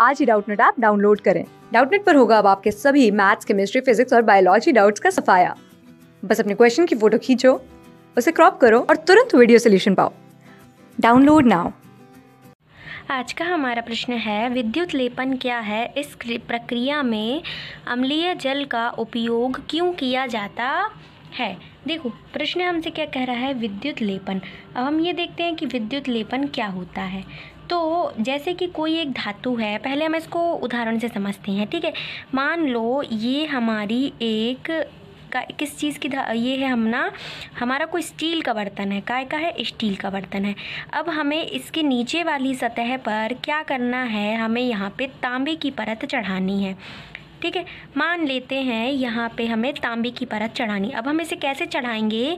आज ही Doubtnut app download करें। डाउटनेट पर होगा अब आपके सभी मैथ्स, केमिस्ट्री, फिजिक्स और बायोलॉजी डाउट्स का सफाया। बस अपने क्वेश्चन की फ़ोटो खींचो, उसे क्रॉप करो और तुरंत वीडियो सोल्यूशन पाओ। Download now. आज का हमारा प्रश्न है, विद्युत लेपन क्या है? इस प्रक्रिया में अम्लीय जल का उपयोग क्यों किया जाता है? देखो, प्रश्न हमसे क्या कह रहा है? विद्युत लेपन। अब हम ये देखते हैं कि विद्युत लेपन क्या होता है। तो जैसे कि कोई एक धातु है, पहले हम इसको उदाहरण से समझते हैं, ठीक है? मान लो ये हमारी एक का, किस चीज़ की ये है हम ना, हमारा कोई स्टील का बर्तन है, काय का है? स्टील का बर्तन है। अब हमें इसके नीचे वाली सतह पर क्या करना है? हमें यहाँ पे तांबे की परत चढ़ानी है, ठीक है? मान लेते हैं यहाँ पे हमें तांबे की परत चढ़ानी। अब हम इसे कैसे चढ़ाएँगे?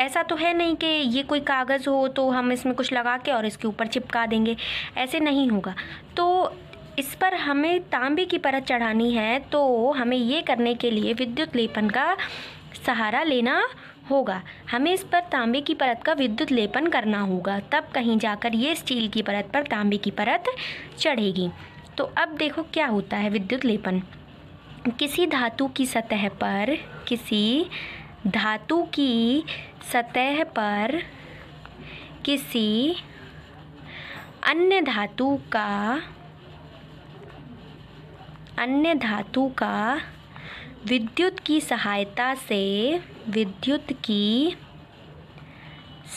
ऐसा तो है नहीं कि ये कोई कागज़ हो तो हम इसमें कुछ लगा के और इसके ऊपर चिपका देंगे, ऐसे नहीं होगा। तो इस पर हमें तांबे की परत चढ़ानी है तो हमें ये करने के लिए विद्युत लेपन का सहारा लेना होगा। हमें इस पर तांबे की परत का विद्युत लेपन करना होगा, तब कहीं जाकर ये स्टील की परत पर तांबे की परत चढ़ेगी। तो अब देखो क्या होता है विद्युत लेपन। किसी धातु की सतह पर किसी धातु की सतह पर किसी अन्य धातु का, अन्य धातु का विद्युत की सहायता से, विद्युत की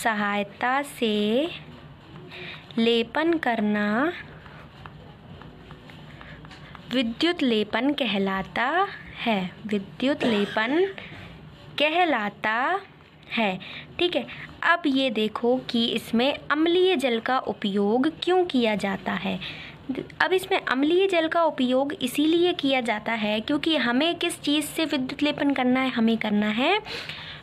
सहायता से लेपन करना विद्युत लेपन कहलाता है। विद्युत लेपन कहलाता है। ठीक है, अब ये देखो कि इसमें अम्लीय जल का उपयोग क्यों किया जाता है? अब इसमें अम्लीय जल का उपयोग इसीलिए किया जाता है क्योंकि हमें किस चीज़ से विद्युत लेपन करना है? हमें करना है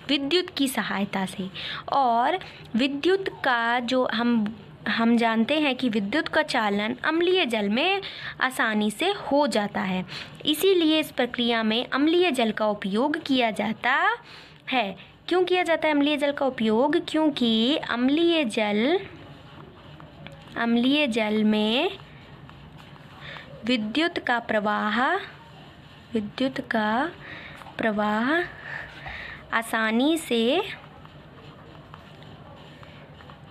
विद्युत की सहायता से। और विद्युत का जो हम हम जानते हैं कि विद्युत का चालन अम्लीय जल में आसानी से हो जाता है। इसीलिए इस प्रक्रिया में अम्लीय जल का उपयोग किया जाता है। क्यों किया जाता है अम्लीय जल का उपयोग? क्योंकि अम्लीय जल अम्लीय जल में विद्युत का प्रवाह, विद्युत का प्रवाह आसानी से